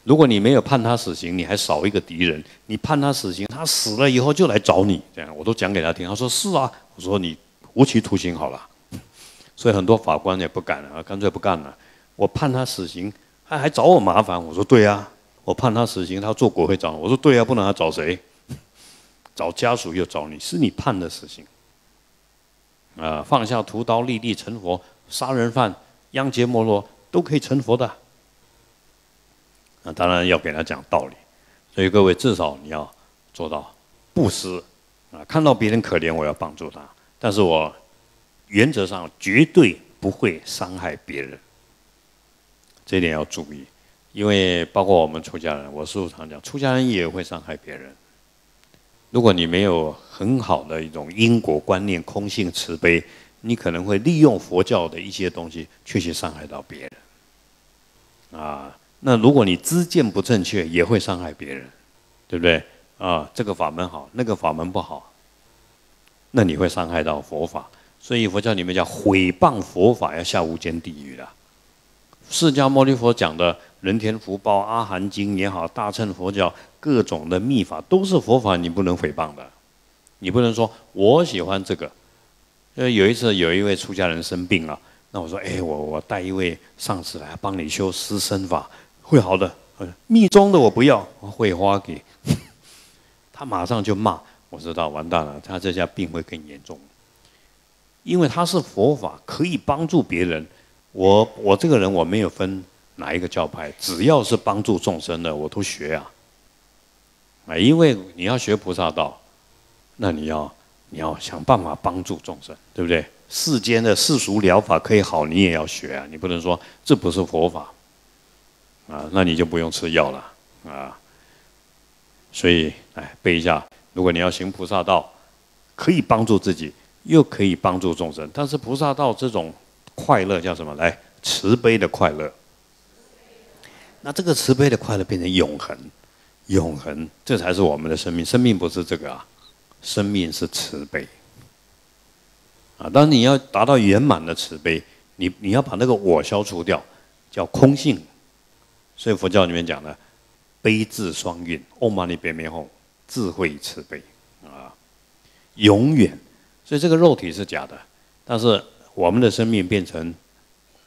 如果你没有判他死刑，你还少一个敌人；你判他死刑，他死了以后就来找你，这样我都讲给他听。他说是啊，我说你无期徒刑好了。所以很多法官也不敢啊，干脆不干了。我判他死刑。他还找我麻烦，我说对呀，我判他死刑，他做国会长我，说对呀，不能他找谁？找家属又找你，是你判的死刑。啊，放下屠刀立地成佛，杀人犯央劫摩罗都可以成佛的。那当然要给他讲道理，所以各位至少你要做到布施啊，看到别人可怜，我要帮助他，但是我原则上绝对不会伤害别人。这点要注意，因为包括我们出家人，我师父常讲，出家人也会伤害别人。如果你没有很好的一种因果观念、空性慈悲，你可能会利用佛教的一些东西，去去伤害到别人。啊，那如果你知见不正确，也会伤害别人，对不对？啊，这个法门好，那个法门不好，那你会伤害到佛法。所以佛教里面叫毁谤佛法，要下无间地狱的。释迦牟尼佛讲的人天福报、阿含经也好，大乘佛教各种的秘法都是佛法，你不能诽谤的。你不能说我喜欢这个。呃，有一次有一位出家人生病了，那我说：“哎，我我带一位上师来帮你修施身法，会好的。密宗的我不要，会花给。”他马上就骂：“我知道，完蛋了，他这下病会更严重，因为他是佛法，可以帮助别人。”我我这个人我没有分哪一个教派，只要是帮助众生的我都学啊，啊，因为你要学菩萨道，那你要你要想办法帮助众生，对不对？世间的世俗疗法可以好，你也要学啊，你不能说这不是佛法，啊，那你就不用吃药了啊。所以，哎，背一下，如果你要行菩萨道，可以帮助自己，又可以帮助众生，但是菩萨道这种。快乐叫什么？来，慈悲的快乐。那这个慈悲的快乐变成永恒，永恒，这才是我们的生命。生命不是这个啊，生命是慈悲。啊，当你要达到圆满的慈悲，你你要把那个我消除掉，叫空性。所以佛教里面讲的悲智双运，嗡嘛呢叭咪吽，智慧与慈悲啊，永远。所以这个肉体是假的，但是。我们的生命变成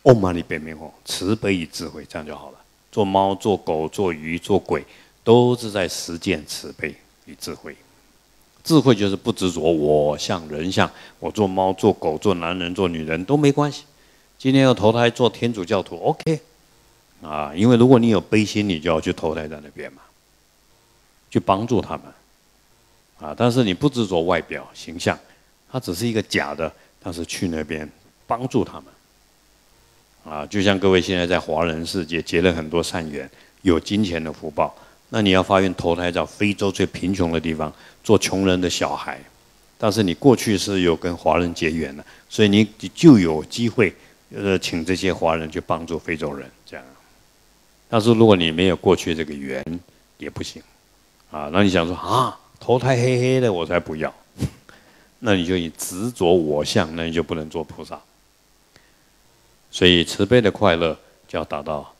嗡嘛呢呗咪吽，慈悲与智慧，这样就好了。做猫、做狗、做鱼、做鬼，都是在实践慈悲与智慧。智慧就是不执着我相、人相，我做猫、做狗、做男人、做女人都没关系。今天要投胎做天主教徒，OK，啊，因为如果你有悲心，你就要去投胎在那边嘛，去帮助他们，啊，但是你不执着外表形象，它只是一个假的，但是去那边帮助他们，啊，就像各位现在在华人世界结了很多善缘，有金钱的福报。那你要发愿投胎到非洲最贫穷的地方，做穷人的小孩，但是你过去是有跟华人结缘的，所以你就有机会，呃，请这些华人去帮助非洲人。但是如果你没有过去这个缘，也不行，啊，那你想说啊，头太黑黑的我才不要，那你就以执着我相，那你就不能做菩萨。所以慈悲的快乐就要达到，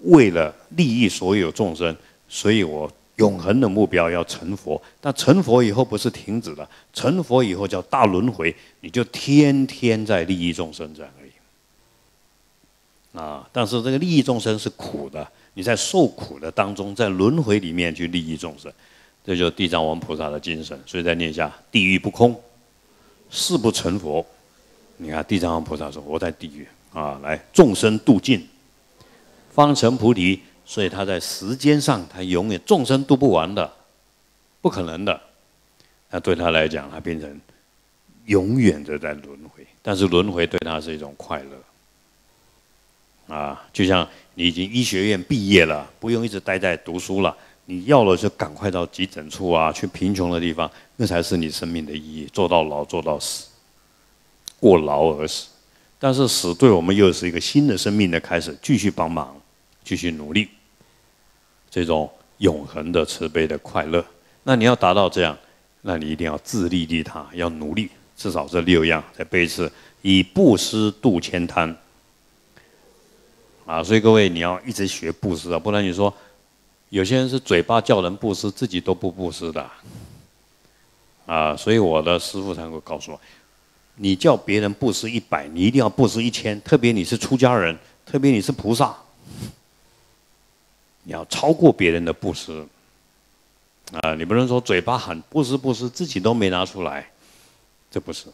为了利益所有众生。所以我永恒的目标要成佛，但成佛以后不是停止了，成佛以后叫大轮回，你就天天在利益众生这样。啊，但是这个利益众生是苦的，你在受苦的当中，在轮回里面去利益众生，这就是地藏王菩萨的精神。所以在念一下地狱不空，誓不成佛。你看地藏王菩萨说：“我在地狱啊，来众生度尽，方成菩提。”所以他在时间上，他永远众生度不完的，不可能的。那对他来讲，他变成永远的在轮回。但是轮回对他是一种快乐啊！就像你已经医学院毕业了，不用一直待在读书了，你要了就赶快到急诊处啊，去贫穷的地方，那才是你生命的意义。做到老，做到死，过劳而死。但是死对我们又是一个新的生命的开始，继续帮忙。继续努力，这种永恒的慈悲的快乐。那你要达到这样，那你一定要自利利他，要努力，至少这六样。再背一次：以布施度千滩。啊，所以各位你要一直学布施啊，不然你说有些人是嘴巴叫人布施，自己都不布施的。啊，所以我的师傅才会告诉我：你叫别人布施一百，你一定要布施一千。特别你是出家人，特别你是菩萨。你要超过别人的布施啊！你不能说嘴巴喊布施布施，自己都没拿出来，这不是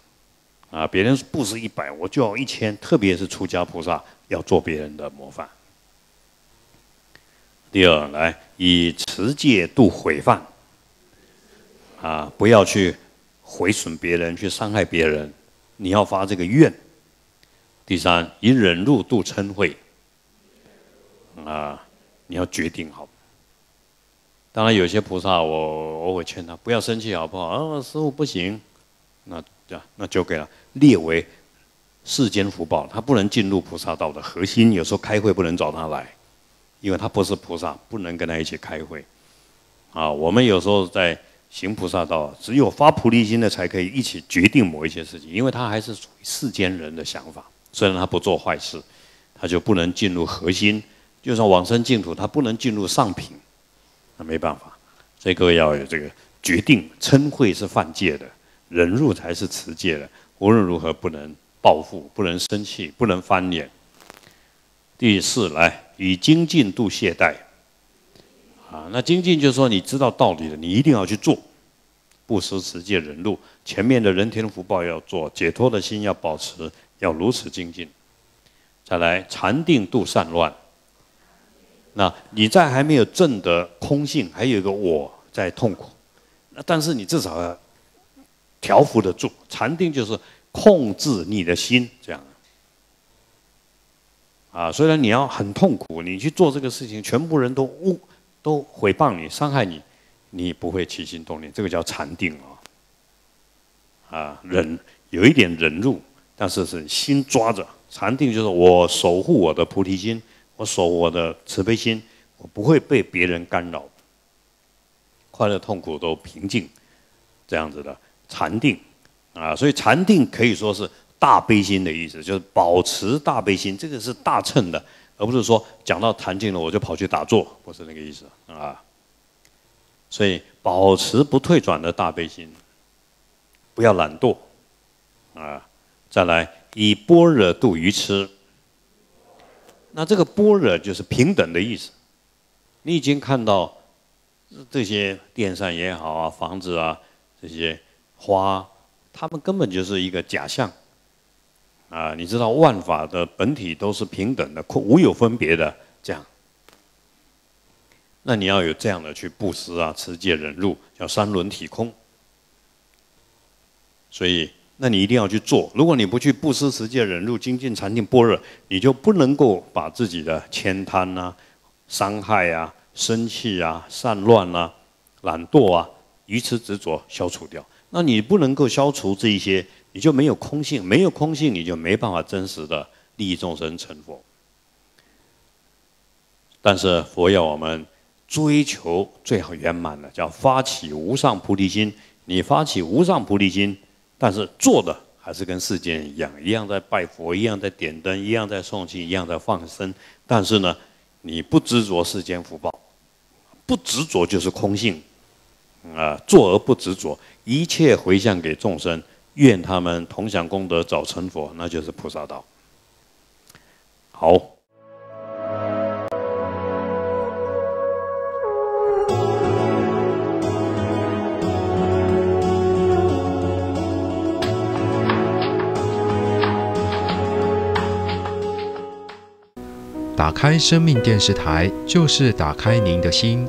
啊！别人布施一百，我就要一千。特别是出家菩萨要做别人的模范。第二，来以持戒度毁犯啊！不要去毁损别人，去伤害别人，你要发这个愿。第三，以忍辱度嗔恚啊！你要决定好。当然，有些菩萨，我我会劝他不要生气，好不好？啊，师傅不行，那这样那就给了列为世间福报，他不能进入菩萨道的核心。有时候开会不能找他来，因为他不是菩萨，不能跟他一起开会。啊，我们有时候在行菩萨道，只有发菩提心的才可以一起决定某一些事情，因为他还是属于世间人的想法。虽然他不做坏事，他就不能进入核心。就算往生净土，他不能进入上品，那没办法。所以各位要有这个决定，嗔恚是犯戒的，忍辱才是持戒的。无论如何不能报复，不能生气，不能翻脸。第四，来以精进度懈怠。啊，那精进就是说你知道道理了，你一定要去做，不施持戒忍辱。前面的人天福报要做，解脱的心要保持，要如此精进。再来禅定度散乱。那你在还没有证得空性，还有一个我在痛苦，那但是你至少要调伏得住。禅定就是控制你的心，这样。啊，虽然你要很痛苦，你去做这个事情，全部人都误都诽谤你、伤害你，你不会起心动念，这个叫禅定啊。啊，忍有一点忍辱，但是是心抓着。禅定就是我守护我的菩提心。我守我的慈悲心，我不会被别人干扰，快乐痛苦都平静，这样子的禅定啊，所以禅定可以说是大悲心的意思，就是保持大悲心，这个是大乘的，而不是说讲到禅定了我就跑去打坐，不是那个意思啊。所以保持不退转的大悲心，不要懒惰啊。再来以般若度愚痴。那这个般若就是平等的意思，你已经看到这些电扇也好啊，房子啊，这些花，他们根本就是一个假象。啊，你知道万法的本体都是平等的，空无有分别的，这样。那你要有这样的去布施啊，持戒忍辱，叫三轮体空。所以，那你一定要去做。如果你不去布施、持戒、忍辱、精进、禅定、般若，你就不能够把自己的悭贪啊、伤害啊、生气啊、散乱啊、懒惰啊、愚痴执着消除掉。那你不能够消除这一些，你就没有空性。没有空性，你就没办法真实的利益众生成佛。但是佛要我们追求最好圆满的，叫发起无上菩提心。你发起无上菩提心。但是做的还是跟世间一样，一样在拜佛，一样在点灯，一样在诵经，一样在放生。但是呢，你不执着世间福报，不执着就是空性，啊，做而不执着，一切回向给众生，愿他们同享功德，早成佛，那就是菩萨道。好。打开生命电视台，就是打开您的心。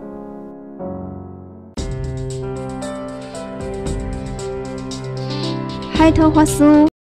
开头花酥。